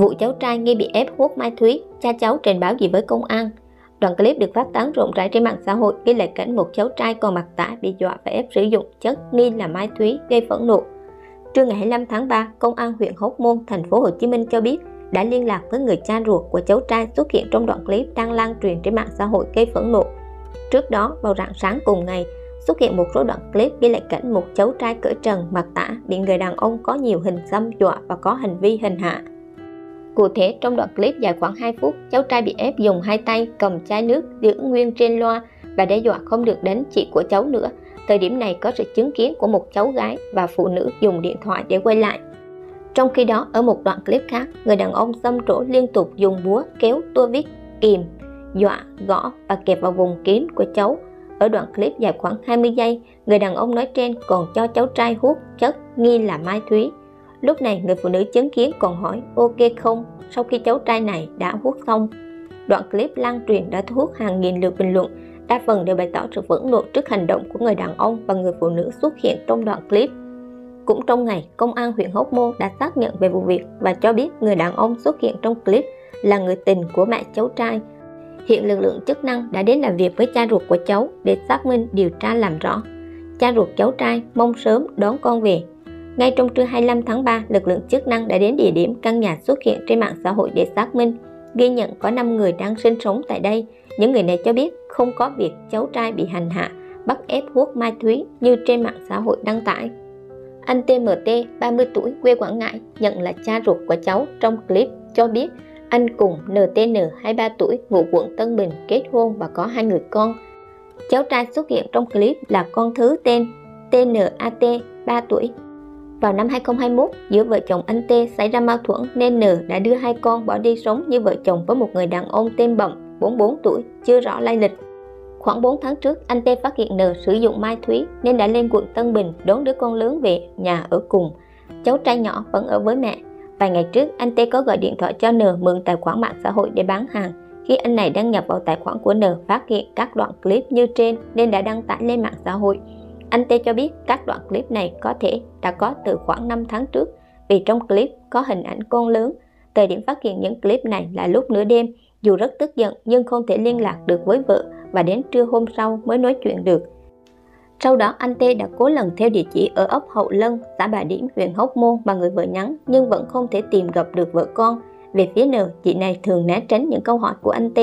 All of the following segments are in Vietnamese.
Vụ cháu trai nghi bị ép hút Mai Thúy, cha cháu trình báo gì với công an? Đoạn clip được phát tán rộng rãi trên mạng xã hội ghi lại cảnh một cháu trai còn mặc tả bị dọa và ép sử dụng chất nghi là Mai Thúy gây phẫn nộ. Trưa ngày 25 tháng 3, Công an huyện Hóc Môn, thành phố Hồ Chí Minh cho biết đã liên lạc với người cha ruột của cháu trai xuất hiện trong đoạn clip đang lan truyền trên mạng xã hội gây phẫn nộ. Trước đó, vào rạng sáng cùng ngày, xuất hiện một số đoạn clip ghi lại cảnh một cháu trai cởi trần mặc tả bị người đàn ông có nhiều hình xăm dọa và có hành vi hình hạ. Cụ thể, trong đoạn clip dài khoảng 2 phút, cháu trai bị ép dùng hai tay cầm chai nước giữ nguyên trên loa và đe dọa không được đánh chị của cháu nữa. Thời điểm này có sự chứng kiến của một cháu gái và phụ nữ dùng điện thoại để quay lại. Trong khi đó, ở một đoạn clip khác, người đàn ông xâm trổ liên tục dùng búa kéo tua vít, kìm, dọa, gõ và kẹp vào vùng kín của cháu. Ở đoạn clip dài khoảng 20 giây, người đàn ông nói trên còn cho cháu trai hút chất nghi là mai thúy Lúc này người phụ nữ chứng kiến còn hỏi ok không sau khi cháu trai này đã hút xong. Đoạn clip lan truyền đã thu hút hàng nghìn lượt bình luận, đa phần đều bày tỏ sự phẫn nộ trước hành động của người đàn ông và người phụ nữ xuất hiện trong đoạn clip. Cũng trong ngày, công an huyện Hóc Môn đã xác nhận về vụ việc và cho biết người đàn ông xuất hiện trong clip là người tình của mẹ cháu trai. Hiện lực lượng chức năng đã đến làm việc với cha ruột của cháu để xác minh điều tra làm rõ. Cha ruột cháu trai mong sớm đón con về ngay trong trưa 25 tháng 3, lực lượng chức năng đã đến địa điểm căn nhà xuất hiện trên mạng xã hội để xác minh. Ghi nhận có 5 người đang sinh sống tại đây. Những người này cho biết không có việc cháu trai bị hành hạ, bắt ép hút ma túy như trên mạng xã hội đăng tải. Anh TMT, 30 tuổi, quê Quảng Ngãi, nhận là cha ruột của cháu trong clip cho biết anh cùng NTN, 23 tuổi, ngụ quận Tân Bình, kết hôn và có hai người con. Cháu trai xuất hiện trong clip là con thứ tên TNAT, 3 tuổi, vào năm 2021, giữa vợ chồng anh T xảy ra mâu thuẫn nên N đã đưa hai con bỏ đi sống như vợ chồng với một người đàn ông tên Bậm, 44 tuổi, chưa rõ lai lịch. Khoảng 4 tháng trước, anh T phát hiện N sử dụng mai thúy nên đã lên quận Tân Bình đón đứa con lớn về nhà ở cùng. Cháu trai nhỏ vẫn ở với mẹ. Vài ngày trước, anh T có gọi điện thoại cho N mượn tài khoản mạng xã hội để bán hàng. Khi anh này đăng nhập vào tài khoản của N phát hiện các đoạn clip như trên nên đã đăng tải lên mạng xã hội. Anh T cho biết các đoạn clip này có thể đã có từ khoảng 5 tháng trước vì trong clip có hình ảnh con lớn. Thời điểm phát hiện những clip này là lúc nửa đêm, dù rất tức giận nhưng không thể liên lạc được với vợ và đến trưa hôm sau mới nói chuyện được. Sau đó anh T đã cố lần theo địa chỉ ở ấp Hậu Lân, xã Bà Điểm, huyện Hóc Môn mà người vợ nhắn nhưng vẫn không thể tìm gặp được vợ con. Về phía N, chị này thường né tránh những câu hỏi của anh T,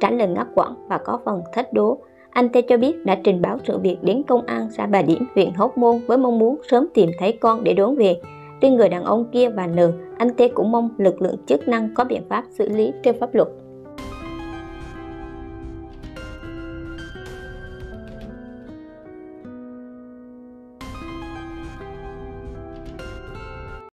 trả lời ngắt quãng và có phần thách đố. Anh Tê cho biết đã trình báo sự việc đến công an xã Bà Điểm, huyện Hóc Môn với mong muốn sớm tìm thấy con để đón về. Tuy người đàn ông kia và N, anh Tê cũng mong lực lượng chức năng có biện pháp xử lý theo pháp luật.